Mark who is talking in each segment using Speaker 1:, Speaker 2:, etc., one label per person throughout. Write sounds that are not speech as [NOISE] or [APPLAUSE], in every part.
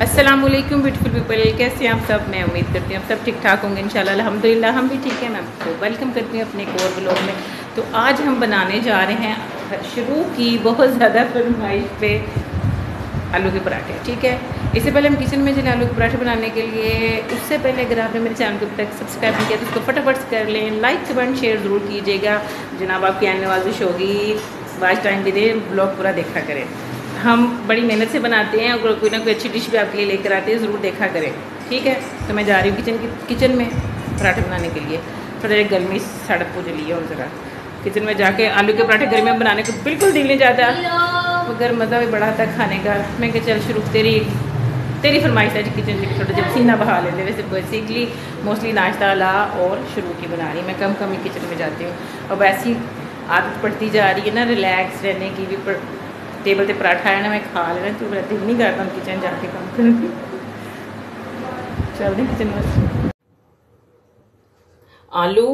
Speaker 1: अस्सलाम वालेकुम beautiful people कैसे हैं आप सब? मैं उम्मीद करती हूँ आप सब ठीक ठाक होंगे, इंशाल्लाह, अल्हम्दुलिल्लाह, हम भी ठीक हैं। मैं आपको वेलकम करती हूँ अपने एक और ब्लॉग में। तो आज हम बनाने जा रहे हैं शुरू की बहुत ज़्यादा फरमाइश पे आलू के पराठे, ठीक है? इससे पहले हम किचन में चले आलू के पराठे बनाने के लिए। उससे पहले अगर आपने मेरे चैनल को अब तक सब्सक्राइब नहीं किया तो उसको फटाफट कर लें। लाइक कमेंट शेयर ज़रूर कीजिएगा। जनाब, आपकी आने वाली होगी। वाच टाइम भी दें ब्लॉग पूरा देखा करें। हम बड़ी मेहनत से बनाते हैं और कोई ना कोई अच्छी डिश भी आपके लिए लेकर आते हैं ज़रूर देखा करें। ठीक है? तो मैं जा रही हूँ किचन की किचन में पराठे बनाने के लिए। थोड़ा देर गर्मी सड़क को जलिए और ज़रा किचन में जाके आलू के पराठे गर्मी में बनाने को बिल्कुल दिल नहीं जाता मगर मज़ा भी बड़ा था खाने का। मैं क्या चल शुरू तेरी तेरी फरमाइश है किचन में थोड़ा जब सीना बहा लेते वैसे बेसिकली मोस्टली नाश्ता ला और शुरू की बना रही मैं कम कम ही किचन में जाती हूँ। और वैसी आदत पड़ती जा रही है ना रिलैक्स रहने की भी टेबल पे पराठा है ना, मैं खा लेना तो मेरा दिल नहीं करता किचन जाके काम चल किचन आलू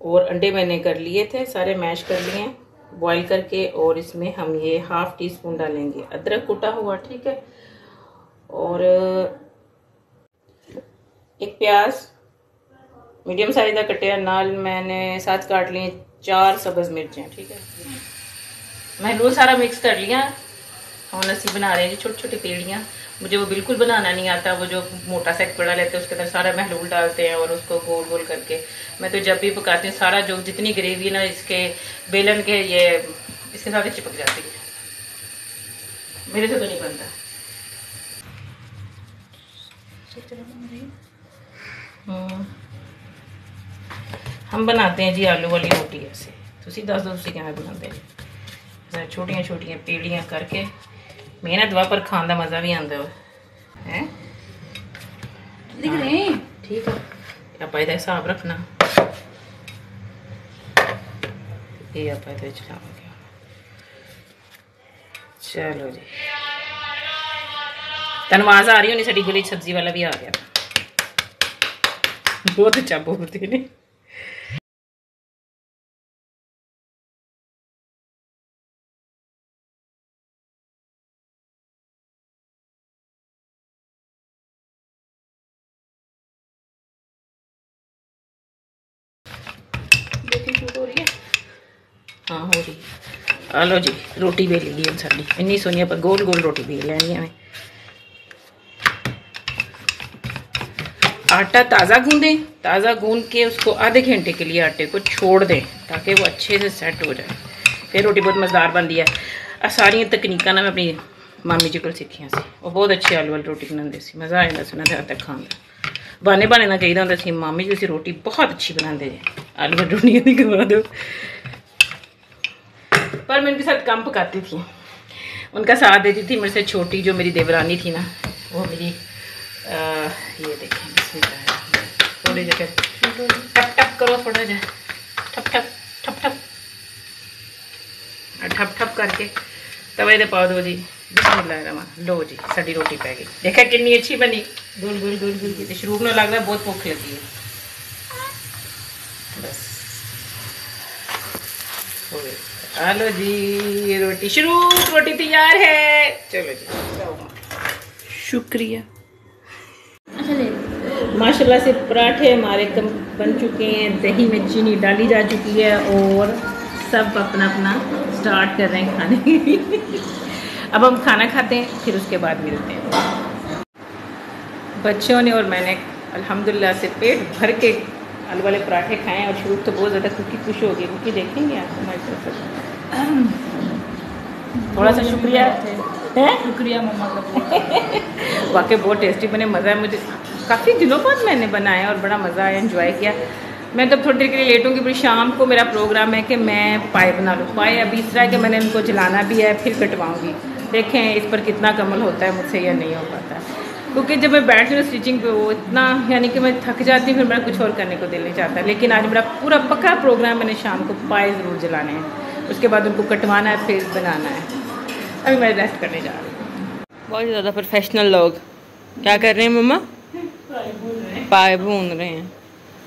Speaker 1: और अंडे मैंने कर लिए थे, सारे मैश कर लिए हैं बॉईल करके, और इसमें हम ये हाफ़ टी स्पून डालेंगे। अदरक कुटा हुआ, ठीक है? और, एक प्याज मीडियम साइज़ का कटे नाल मैंने साथ काट लिए, चार सब्ज मिर्चें, ठीक है? महलूल सारा मिक्स कर लिया। और नसी बना रहे हैं जी छोटी छोटी पेड़ियाँ। मुझे वो बिल्कुल बनाना नहीं आता, वो जो मोटा सा पेड़ा लेते हैं, उसके अंदर सारा महलूल डालते हैं और उसको गोल गोल करके। मैं तो जब भी पकाती हूँ, सारा जो जितनी ग्रेवी ना, इसके बेलन के ये, इसके साथ चिपक जाती है। मेरे से तो नहीं बनता। हम्म। हम बनाते हैं जी आलू वाली रोटी ऐसे। सीधा दस दो क्या बनाते हैं ਛੋਟੀਆਂ ਛੋਟੀਆਂ ਪੀੜੀਆਂ ਕਰਕੇ ਮਿਹਨਤ ਵਾ ਪਰ ਖਾਣ ਦਾ ਮਜ਼ਾ ਵੀ ਆਉਂਦਾ ਹੈ ਦਿਖ ਰਹੇ ਠੀਕ ਹੈ ਆਪਾਂ ਇਹਦਾ ਹਿਸਾਬ ਰੱਖਣਾ ਇਹ ਆਪਾਂ ਇਹਦੇ ਵਿੱਚ ਲਾਵਾਂਗੇ ਚਲੋ ਜੀ ਤਨਵਾਜ਼ ਆ ਰਹੀ ਹੋਣੀ ਸਾਡੀ ਗਲੀ ਸਬਜ਼ੀ ਵਾਲਾ ਵੀ ਆ ਗਿਆ ਬਹੁਤ ਅੱਛਾ ਬੋਲਦੇ ਨੇ हाँ हो रही आ, लो जी, रोटी बेल ली हम साड़ी। इन्नी सोनी आप गोल गोल रोटी बेल लेनी हमें आटा ताज़ा गूंदें, ताज़ा गूंद के उसको आधे घंटे के लिए आटे को छोड़ दें, ताकि वो अच्छे से सेट हो जाए। फिर रोटी बहुत मज़ेदार बनती है। आ, सारिया तकनीक ना मैं अपनी मामी जी को सीखिया से। वो बहुत अच्छी आलू वाली रोटी बनाते सी। मज़ा आ जाता हद तक खान का बहाने बहाने चाहिए होंगे मामी जी उसकी रोटी बहुत अच्छी बनाते जी आलू वाली रोटी नहीं करवा दो। पर मैं उनके साथ कम पकाती थी। उनका साथ देती थी मेरे से छोटी जो मेरी देवरानी थी ना वो मेरी आ, ये देखें थोड़ी जगह। टप टप करो थोड़ा जा ठप ठप ठप ठप ठप ठप करके तवे दे पाओ दो जी। लो जी साड़ी रोटी पै गई। देखा कितनी अच्छी बनी। गुल गुल गुल गुल की शुरू में लग रहा बहुत भुख लगी है। बस। हो गई। हेलो जी रोटी शुरू रोटी तैयार है। चलो जी। शुक्रिया। माशाल्लाह से पराठे हमारे कम बन चुके हैं दही में चीनी डाली जा चुकी है और सब अपना अपना स्टार्ट कर रहे हैं खाने। के अब हम खाना खाते हैं फिर उसके बाद मिलते हैं। बच्चों ने और मैंने अल्हम्दुलिल्लाह से पेट भर के आलू वाले पराठे खाएँ और शुरू तो बहुत ज़्यादा कुकी खुश हो गई कुकी देखेंगे आप? हमारी तरफ़ थोड़ा सा शुक्रिया। शुक्रिया मम्मा का [LAUGHS] वाकई बहुत टेस्टी बने मज़ा है मुझे। काफ़ी दिनों बाद मैंने बनाया और बड़ा मज़ा आया इन्जॉय किया। मैं तब थोड़ी देर के लिए लेट होंगी फिर शाम को मेरा प्रोग्राम है कि मैं पाए बना लूँ। पाए अभी इस तरह के मैंने उनको जलाना भी है फिर कटवाऊँगी। देखें इस पर कितना कमल होता है मुझसे या नहीं हो पाता। क्योंकि जब मैं बैठ रही हूँ स्टिचिंग पे वो इतना यानी कि मैं थक जाती हूँ फिर मेरा कुछ और करने को दिल नहीं चाहता। लेकिन आज मेरा पूरा पक्का प्रोग्राम मैंने शाम को पाए ज़रूर जलाने हैं। उसके बाद उनको कटवाना है फिर बनाना है। अभी मैं रेस्ट करने जा रही हूँ। बहुत ज़्यादा प्रोफेशनल लोग। क्या कर रहे हैं मम्मा? पाए भून रहे हैं।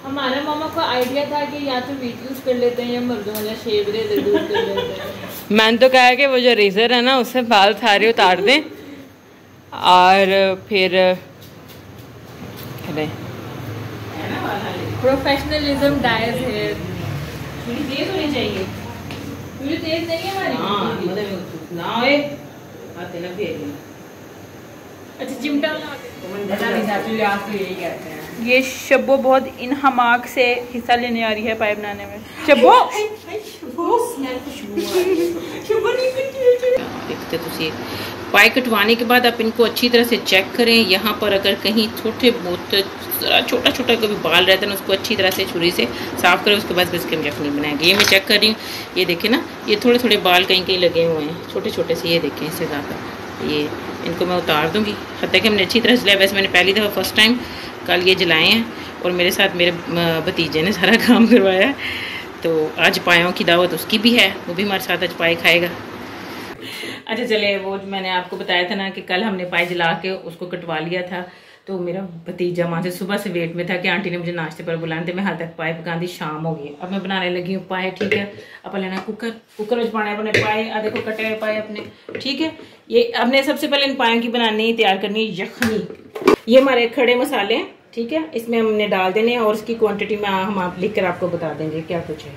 Speaker 2: हमारे मामा को आइडिया था कि या तो वीट यूज़ कर लेते हैं या मर्दों वाला शेव दे दूध कर लेते हैं।
Speaker 1: मैंने तो कहा कि वो जो रेजर है ना उससे बाल सारे उतार दें। और फिर अरे
Speaker 2: प्रोफेशनलिज्म डाइज हेयर
Speaker 1: थोड़ी तेज होनी चाहिए।
Speaker 2: मुझे तेज नहीं है हमारी?
Speaker 1: हाँ मतलब ना होए आते ना फेर
Speaker 2: अच्छा चिमटा यही कहते हैं।
Speaker 3: ये शब्बो बहुत इन हमाक से हिस्सा लेने आ रही है पाइप बनाने में। शब्बो! [LAUGHS]
Speaker 1: देखते तुझे पाए कटवाने के बाद आप इनको अच्छी तरह से चेक करें। यहाँ पर अगर कहीं छोटे बहुत छोटा छोटा कभी बाल रहता है ना, उसको अच्छी तरह से छुरी से साफ़ करें, उसके बाद इसके हम यखनी बनाएँगे ये मैं चेक कर रही हूँ। ये देखें ना, ये थोड़े थोड़े बाल कहीं कहीं लगे हुए हैं छोटे छोटे से ये देखें इससे ज़्यादा। ये इनको मैं उतार दूँगी। हत्या कि हमने अच्छी तरह से लिया वैसे मैंने पहली दफ़ा फ़र्स्ट टाइम कल ये जलाए हैं और मेरे साथ मेरे भतीजे ने सारा [LAUGHS] काम करवाया है। तो आज पायों की दावत उसकी भी है, वो भी हमारे साथ आज पाए खाएगा। अच्छा चले वो मैंने आपको बताया था ना कि कल हमने पाए जला के उसको कटवा लिया था तो मेरा भतीजा वहाँ से सुबह से वेट में था कि आंटी ने मुझे नाश्ते पर बुलाने थे मैं हाल तक पाए पका दी, शाम हो गई। अब मैं बनाने लगी हूँ पाए ठीक है? अब लेना कुकर कुकर में पाने अपने पाए आ देखो कटे हुए पाए अपने, ठीक है? ये हमने सबसे पहले इन पायों की बनानी, तैयार करनी है यखनी। ये हमारे खड़े मसाले हैं, ठीक है? इसमें हमने डाल देने और उसकी क्वांटिटी में हम आप लिख कर आपको बता देंगे, क्या कुछ है।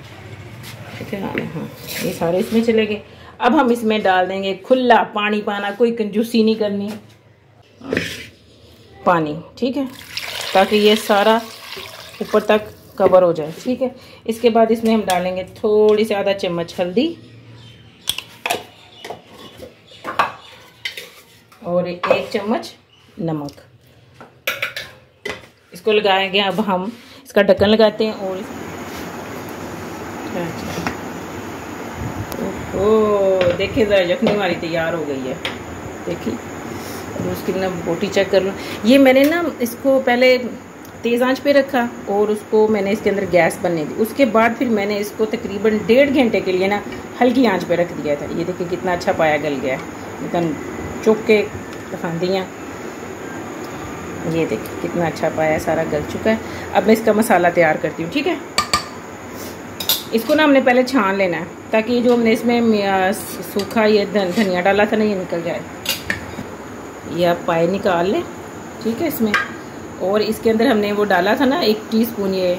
Speaker 1: ठीक है? हाँ ये सारे इसमें चले गए। अब हम इसमें डाल देंगे खुला पानी पाना, कोई कंजूसी नहीं करनी। पानी, ठीक है? ताकि ये सारा ऊपर तक कवर हो जाए, ठीक है? इसके बाद इसमें हम डालेंगे थोड़ी सी आधा चम्मच हल्दी। और एक चम्मच नमक। इसको लगाएँगे, अब हम, इसका ढक्कन लगाते हैं और ओ देखिए ज़रा यखनी हमारी तैयार हो गई है। देखिए उसकी ना बोटी चेक कर लो। ये मैंने ना इसको पहले तेज़ आँच पे रखा और उसको मैंने इसके अंदर गैस बनने दी। उसके बाद फिर मैंने इसको तकरीबन डेढ़ घंटे के लिए ना हल्की आँच पे रख दिया था। ये देखिए कितना अच्छा पाया गल गया एकदम चुप के दिया ये देखिए कितना अच्छा पाया सारा गल चुका है। अब मैं इसका मसाला तैयार करती हूँ, ठीक है? इसको ना हमने पहले छान लेना है, ताकि जो हमने इसमें सूखा ये धनिया डाला था ना, ये निकल जाए। ये आप पाए निकाल लें, ठीक है इसमें। और इसके अंदर हमने वो डाला था ना, एक टीस्पून ये,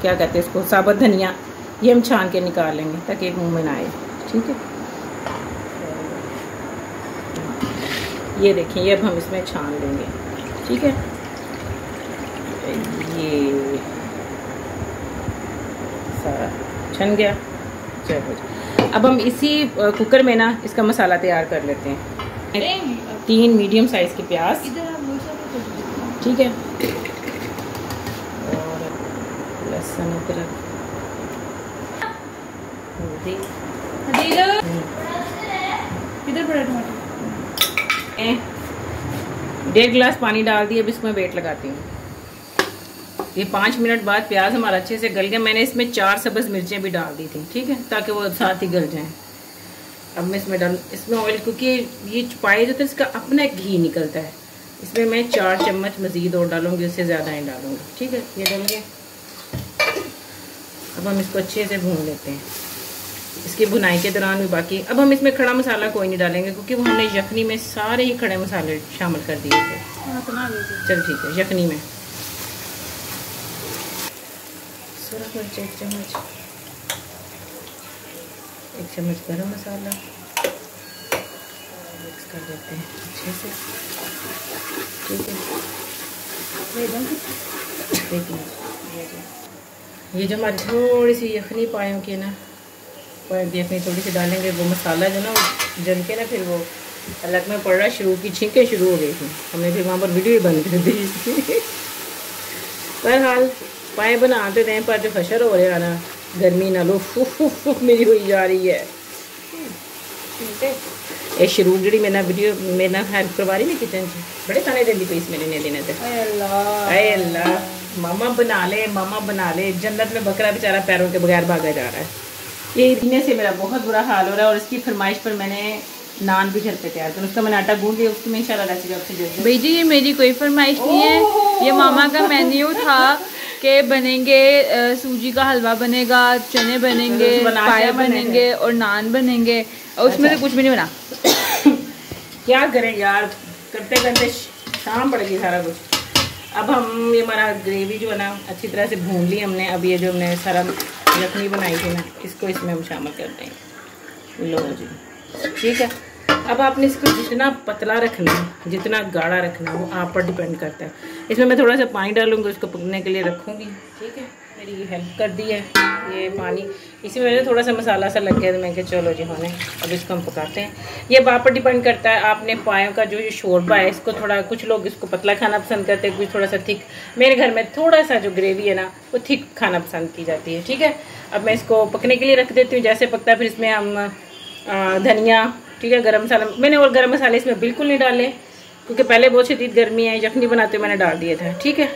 Speaker 1: क्या कहते हैं इसको साबुत धनिया, ये हम छान के निकाल लेंगे, ताकि एक मुँह में ना आए, ठीक है? ये देखें, ये अब हम इसमें छान लेंगे, ठीक है? ये सारा छन गया। चलो अब हम इसी कुकर में ना इसका मसाला तैयार कर लेते हैं। तीन मीडियम साइज़ के प्याज। ठीक है। और लहसुन अदरक।
Speaker 2: किधर पड़ा टमाटर?
Speaker 1: डेढ़ गिलास पानी डाल दिए अब इसमें वेट लगाती हूँ। ये पाँच मिनट बाद प्याज हमारा अच्छे से गल गया। मैंने इसमें चार सब्ज़ मिर्चें भी डाल दी थी ठीक है? ताकि वो साथ ही गल जाएँ। अब मैं इसमें डाल इसमें ऑयल क्योंकि ये पाए जो थे इसका अपना घी निकलता है। इसमें मैं चार चम्मच मज़ीद और डालूँगी उससे ज़्यादा ही डालूँगी ठीक है? ये डाल गया। अब हम इसको अच्छे से भून लेते हैं। इसकी बुनाई के दौरान भी बाकी अब हम इसमें खड़ा मसाला कोई नहीं डालेंगे क्योंकि वो हमने यखनी में सारे ही खड़े मसाले शामिल कर दिए थे।
Speaker 2: हाँ,
Speaker 1: चल ठीक है यखनी में। सूरज मिर्च एक चम्मच। एक चम्मच गरम मसाला। मिक्स कर देते हैं अच्छे से। ठीक है। ये जो हमारी थोड़ी सी यखनी पाए की ना भी अपनी थोड़ी सी डालेंगे वो मसाला जो ना जल के ना फिर वो अलग में पड़ रहा शुरू की छींकें शुरू हो गई थी। हमने फिर वहाँ पर वीडियो बंद कर दी पर [LAUGHS] हाल पाए बनाते थे पर जो फशर हो रहा ना। गर्मी ना लो फुफ फुफ फुफ मेरी हुई जा रही है। ये शुरू जी मेरा वीडियो मेरा हेल्प करवा रही ना किचन च? बड़े ताने देंदी पई मेरे ने दिन अल्लाह। मामा बना ले मामा बना ले। जन्नत में बकरा बेचारा पैरों के बगैर भागा जा रहा है। ये इतने से मेरा बहुत बुरा हाल हो रहा है और इसकी फरमाइश पर मैंने नान भी घर पे तैयार कर उसका मैंने आटा गूंद लिया उसकी मैं इंशाल्लाह रेसिपी आपसे दे
Speaker 3: भाई जी ये मेरी कोई फरमाइश नहीं है। ये मामा का मेन्यू था। कि बनेंगे सूजी का हलवा बनेगा चने बनेंगे पाया बनेंगे। और नान बनेंगे। और उसमें से अच्छा। कुछ भी नहीं बना।
Speaker 1: क्या करें यार? करते करते शाम पड़ गई सारा कुछ। अब हम ये हमारा ग्रेवी जो है ना अच्छी तरह से भून ली हमने। अब ये जो हमने सारा यखनी बनाई थी ना इसको इसमें हम शामिल करते हैं। लो जी। ठीक है? अब आपने इसको जितना पतला रखना है, जितना गाढ़ा रखना है, वो आप पर डिपेंड करता है। इसमें मैं थोड़ा सा पानी डालूँगी, उसको पकने के लिए रखूँगी। ठीक है? मेरी हेल्प कर दी है, ये पानी। इसी से थोड़ा सा मसाला सा लग गया तो मैं कहा, चलो जी, होने, अब इसको हम पकाते हैं। ये बाप पर डिपेंड करता है, आपने पायों का जो ये शोरबा है, इसको थोड़ा, कुछ लोग इसको पतला खाना पसंद करते हैं, कुछ थोड़ा सा थिक। मेरे घर में थोड़ा सा जो ग्रेवी है ना, वो थिक खाना पसंद की जाती है, ठीक है? अब मैं इसको पकने के लिए रख देती हूँ, जैसे पकता है, फिर इसमें हम धनिया ठीक है, गर्म मसाला। मैंने और गर्म मसाले इसमें बिल्कुल नहीं डाले, क्योंकि पहले बहुत शदीद गर्मी है यखनी बनाते हुए मैंने डाल दिया था, ठीक है?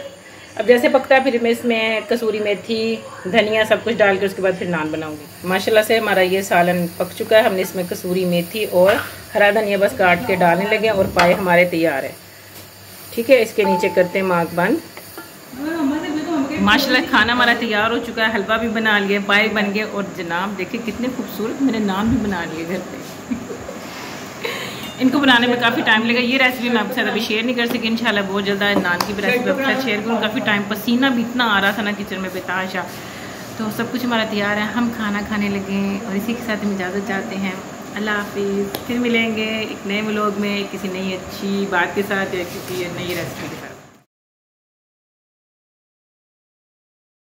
Speaker 1: अब जैसे पकता है, फिर मैं इसमें कसूरी मेथी, धनिया सब कुछ डाल के उसके बाद फिर नान बनाऊँगी। माशाल्लाह से हमारा ये सालन पक चुका है, हमने इसमें कसूरी मेथी और हरा धनिया बस काट के डालने लगे और पाए हमारे तैयार है। ठीक है, इसके नीचे करते हैं माग बंद। माशाल्लाह, खाना हमारा तैयार हो चुका है, हलवा भी बना लिए, पाए बन गए, और जनाब, देखिए कितने खूबसूरत मैंने नान भी बना लिए घर पे। इनको बनाने में काफ़ी टाइम लगा ये रेसिपी मैं आपके साथ अभी शेयर नहीं कर सकी इंशाल्लाह बहुत जल्द नान की भी रेसिपी आपके साथ शेयर करूँ काफ़ी टाइम पसीना भी इतना आ रहा था ना किचन में बेताशा तो सब कुछ हमारा तैयार है। हम खाना खाने लगे और इसी के साथ हम इजाज़त चाहते हैं। अल्लाह हाफिज़। फिर मिलेंगे एक नए व्लॉग में किसी नई अच्छी बात के साथ या किसी नई रेसिपी के साथ।